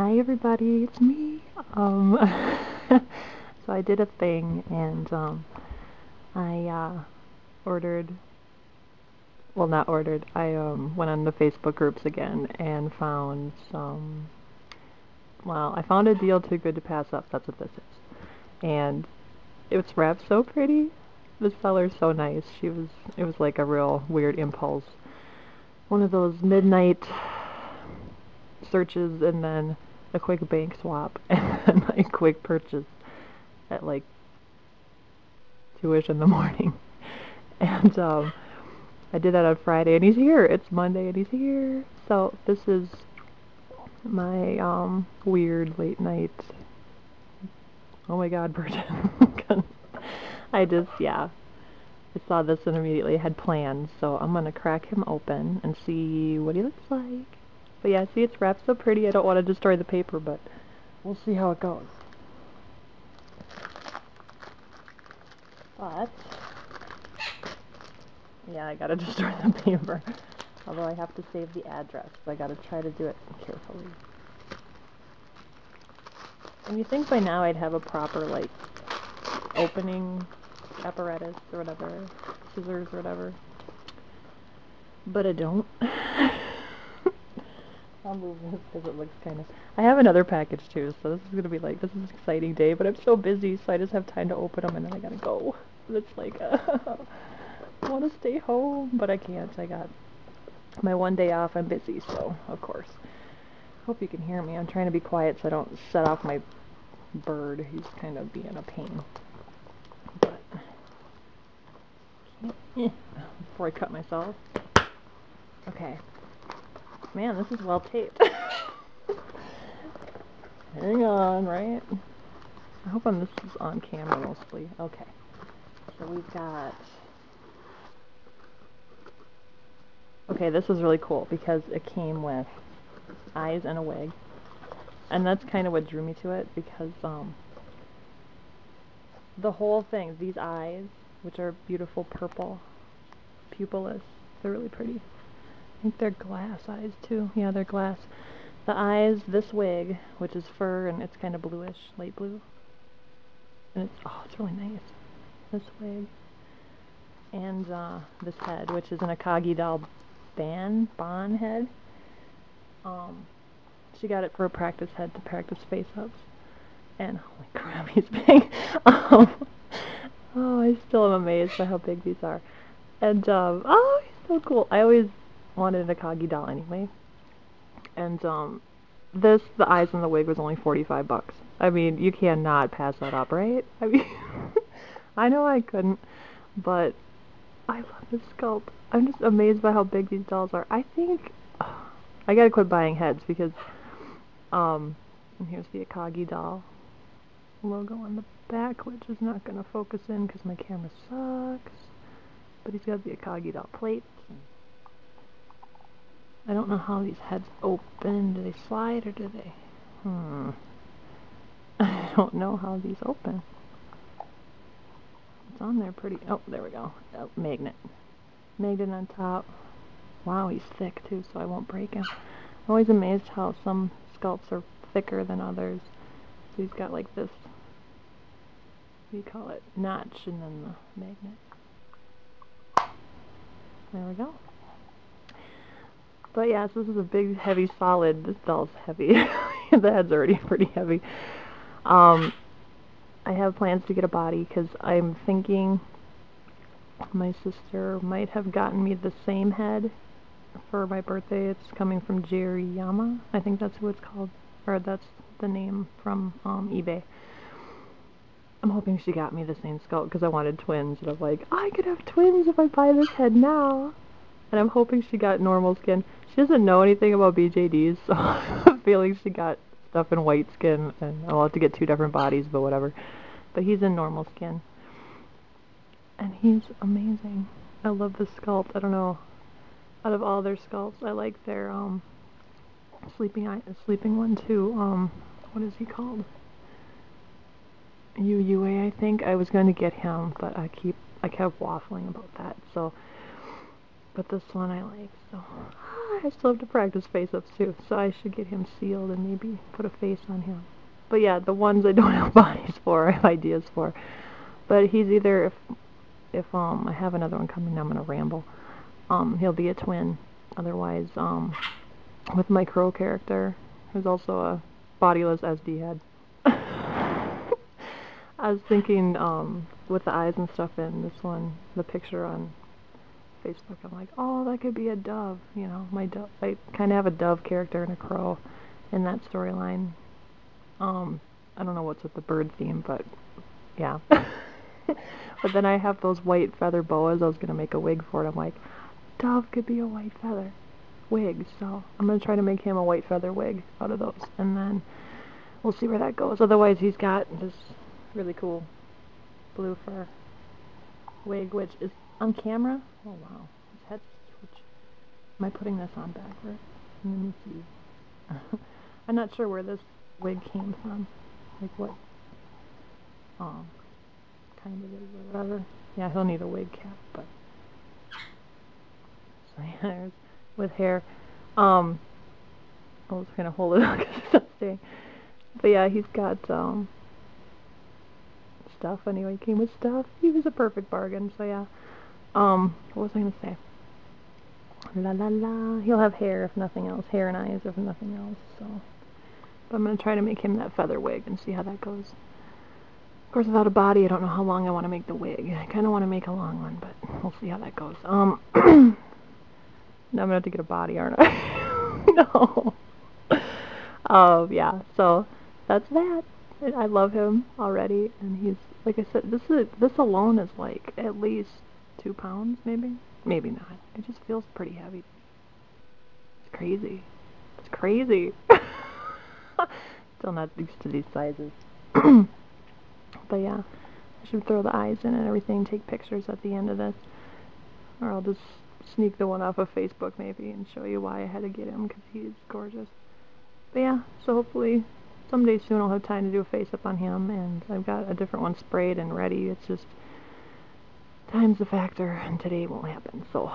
Hi everybody, it's me. Um, so I did a thing and um, I uh, ordered, well not ordered, I um, went on the Facebook groups again and found some, well I found a deal too good to pass up, that's what this is. And it's wrapped so pretty. The seller's so nice. She was, it was like a real weird impulse. One of those midnight searches and then a quick bank swap and a quick purchase at like two-ish in the morning. And um, I did that on Friday and he's here. It's Monday and he's here. So this is my um, weird late night oh my god person. I just, yeah. I saw this and immediately had plans, so I'm gonna crack him open and see what he looks like. But yeah, see it's wrapped so pretty, I don't want to destroy the paper, but we'll see how it goes. But, yeah, I gotta destroy the paper. Although I have to save the address, so I gotta try to do it carefully. And you think by now I'd have a proper, like, opening apparatus or whatever, scissors or whatever. But I don't. Because it looks kind of... I have another package too, so this is going to be like, this is an exciting day, but I'm so busy, so I just have time to open them and then I gotta go. It's like, I want to stay home, but I can't. I got my one day off, I'm busy, so of course. Hope you can hear me. I'm trying to be quiet so I don't set off my bird. He's kind of being a pain. But, before I cut myself. Okay. Man, this is well taped. Hang on, right? I hope I'm, this is on camera mostly. Okay. So we've got... Okay, this was really cool because it came with eyes and a wig. And that's kind of what drew me to it because um, the whole thing, these eyes, which are beautiful purple, pupilless, they're really pretty. I think they're glass eyes too. Yeah, they're glass. The eyes, this wig, which is fur and it's kind of bluish, light blue. And it's, oh, it's really nice. This wig. And uh, this head, which is an Akagidoll ban, bon head. Um, she got it for a practice head to practice face-ups. And holy crap, he's big. um, oh, I still am amazed by how big these are. And, um, oh, he's so cool. I always wanted a Akagidoll anyway. And um, this, the eyes and the wig was only 45 bucks. I mean, you cannot pass that up, right? I mean, I know I couldn't, but I love this sculpt. I'm just amazed by how big these dolls are. I think I gotta quit buying heads because, um, and here's the Akagidoll logo on the back, which is not gonna focus in because my camera sucks. But he's got the Akagidoll plate. I don't know how these heads open. Do they slide or do they? Hmm. I don't know how these open. It's on there pretty... Oh, there we go. Oh, magnet. Magnet on top. Wow, he's thick too, so I won't break him. I'm always amazed how some sculpts are thicker than others. So he's got like this, you call it, notch and then the magnet. There we go. But yes, this is a big, heavy, solid. This doll's heavy. the head's already pretty heavy. Um, I have plans to get a body because I'm thinking my sister might have gotten me the same head for my birthday. It's coming from Jeriyama. I think that's who it's called. Or that's the name from um, eBay. I'm hoping she got me the same sculpt because I wanted twins. And I'm like, I could have twins if I buy this head now. And I'm hoping she got normal skin. She doesn't know anything about BJDs, so I'm feeling she got stuff in white skin, and I'll have to get two different bodies, but whatever. But he's in normal skin. And he's amazing. I love this sculpt. I don't know. Out of all their sculpts, I like their um sleeping eye, sleeping one too. Um, what is he called? UUA, I think. I was going to get him, but I keep I kept waffling about that. So, but this one I like. So. I still have to practice face-ups too, so I should get him sealed and maybe put a face on him. But yeah, the ones I don't have bodies for, I have ideas for. But he's either, if if um I have another one coming, I'm gonna ramble. Um, he'll be a twin. Otherwise, um, with my crow character, who's also a bodiless SD head. I was thinking, um, with the eyes and stuff in this one, the picture on Facebook, I'm like, oh, that could be a dove, you know, my dove, I kind of have a dove character and a crow in that storyline. Um, I don't know what's with the bird theme, but yeah. but then I have those white feather boas, I was going to make a wig for it, I'm like, dove could be a white feather wig, so I'm going to try to make him a white feather wig out of those, and then we'll see where that goes. Otherwise, he's got this really cool blue fur wig, which is on camera. Oh wow, his head's huge. Am I putting this on backward? Let me see. I'm not sure where this wig came from. Like what um kind of is or whatever. Yeah, he'll need a wig cap, but there's with hair. Um I was gonna hold it up because it's not staying. But yeah, he's got um stuff anyway. He came with stuff. He was a perfect bargain, so yeah. Um, what was I gonna say? La la la. He'll have hair if nothing else. Hair and eyes if nothing else, so. But I'm gonna try to make him that feather wig and see how that goes. Of course, without a body, I don't know how long I want to make the wig. I kind of want to make a long one, but we'll see how that goes. Um, now I'm gonna have to get a body, aren't I? no. Oh, yeah. So that's that. I love him already, and he's like I said. This is this alone is like at least two pounds, maybe, maybe not. It just feels pretty heavy. It's crazy. It's crazy. Still not used to these sizes. but yeah, I should throw the eyes in and everything. Take pictures at the end of this, or I'll just sneak the one off of Facebook maybe and show you why I had to get him because he's gorgeous. But yeah, so hopefully someday soon I'll have time to do a face-up on him, and I've got a different one sprayed and ready. It's just, time's a factor, and today won't happen. So,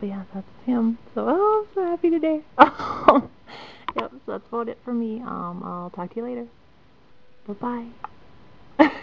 but yeah, that's him. So, oh, I'm so happy today. yep, so that's about it for me. Um, I'll talk to you later. Bye-bye.